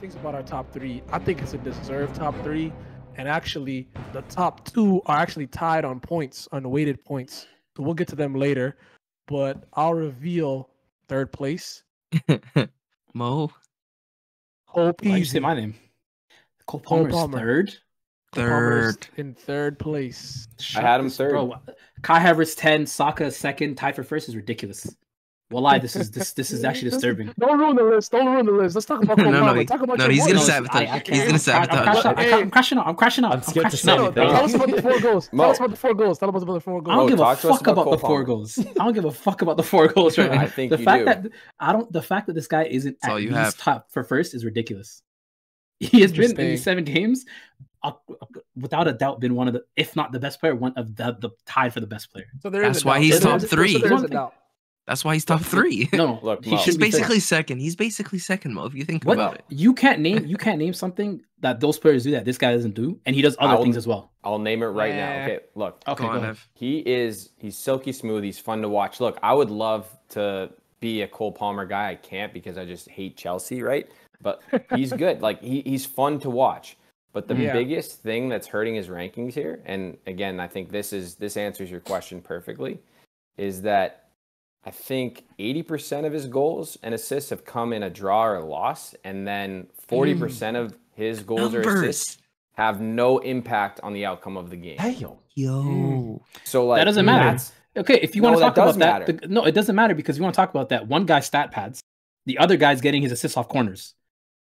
things about our top three. I think it's a deserved top three, and actually, the top two are actually tied on points, on weighted points. So we'll get to them later. But I'll reveal third place. Mo Cole Why'd you say my name? Cole Cole Palmer's Palmer. third. Cole Palmer's third. in third place. Shut had him third. Bro, Kai Havertz ten, Saka second, tied for first is ridiculous. Well, lie. This is this this is actually disturbing. Don't ruin the list. Don't ruin the list. Let's talk about Cole No, no, Palmer. he- talk about no, he's gonna No, sabotage. I- I He's can't- gonna I'm sabotage. crashing out. I'm crashing out. I'm crashing out. I'm scared to crashing say out. anything. Tell us about the four goals. Tell us about the four goals. Tell us about the four goals. I don't give a talk to us fuck about about the four goals. I don't give a fuck about the four goals right now. I think the you fact do. that I don't, the fact that this guy isn't That's at you least have. top for first is ridiculous. He has been in these seven games, uh, without a doubt, been one of the, if not the best player, one of the, the tied for the best player. So there is That's why doubt. he's There top is- three. So there is a One thing- doubt. That's why he's top three. No, Look, he He's be third. basically second. He's basically second, Mo. If you think What about it. you can't name, you can't name something that those players do that this guy doesn't do, and he does other I'll- things as well. I'll name it right now. Okay, look. Okay, Go go on, ahead. Ev. He is he's silky smooth. He's fun to watch. Look, I would love to be a Cole Palmer guy. I can't because I just hate Chelsea, right? But he's good. Like he, he's fun to watch. But the Yeah. biggest thing that's hurting his rankings here, and again, I think this is this answers your question perfectly, is that I think 80% of his goals and assists have come in a draw or a loss, and then 40% of his goals or assists have no impact on the outcome of the game. Damn. Yo. So like That doesn't matter. Okay, if you No, want to that talk about does that, the- no, it doesn't matter because you want to talk about that. One guy's stat pads, the other guy's getting his assists off corners.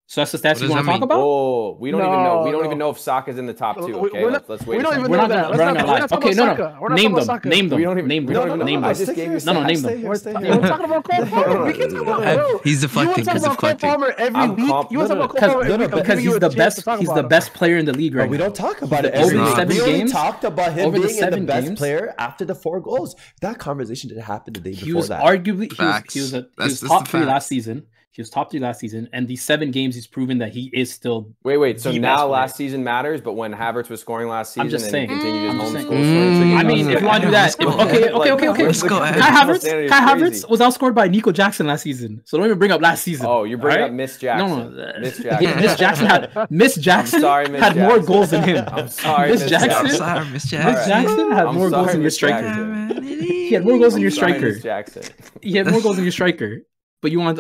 So that's the stats you want to talk mean? about. Oh, we don't even know. We don't no. even know if Saka's in the top two. Okay, we're let's, not- let's we don't even We're know that. gonna, Let's we're not- not gonna lie. not Okay, no, no. We're Name them. about Name them. We don't even- Name we them. don't even Name know. them. I just gave you No, no, name them. here, stay You here. want to talk about Cole Palmer? We can talk about Ev, bro. He's You want deflecting because of Cole. Palmer every week? You want to talk about Cole Palmer every week? Because he's the best. He's the best player in the league right But we don't talk about it every the week. We only talked about him over the being the best player after the four goals. That conversation didn't happen the day before that. he was, Facts. he was, a, he was top three last season. He was top three last season, and these seven games he's proven that he is still. Wait, wait. So now player. last season matters, but when Havertz was scoring last season I'm just and saying. he continued his I'm just home saying. score Mm. you I mean, if you want to do that, if, okay, okay, okay, okay. Let's go, Ev. Kai Havertz, Kai. Havertz was outscored by Nico Jackson last season, so don't even bring up last season. Oh, you're bringing alright? up Miss Jackson. No, no, Miss yeah, Jackson. Miss Jackson had Miss Jackson sorry, Miss had more goals than him. I'm sorry, Miss Miss Jackson. I'm Jackson. sorry, Miss Miss Jackson. Jackson had I'm more goals than your striker. He had more goals than your striker. Jackson. He had more goals than your striker, but you want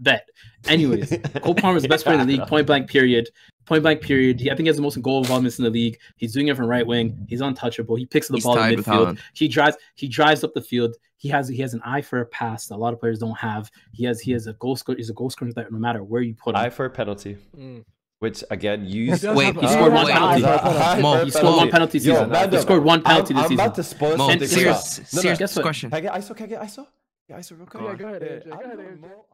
bet. Anyways, Cole Palmer is the best player in the league, point blank period. Point blank period. He, I think he has the most goal involvements in the league. He's doing it from right wing. He's untouchable. He picks the He's ball in midfield. He drives. He drives up the field. He has he has an eye for a pass that a lot of players don't have. He has he has a goal score. He's a goal scorer that no matter where you put him. Eye for a penalty, Mm. which again He you. does Wait, he he scored one penalty. Eye Mo, he scored one penalty Yo, season. man, He scored one penalty I'm, this I'm about season. to spoil Mo, something. serious. No, no, serious guess what? question. Can I get ISO? Can I get ISO? Yeah, ISO real quick. Yeah, go ahead, Yeah, Go ahead, know AJ. Mo-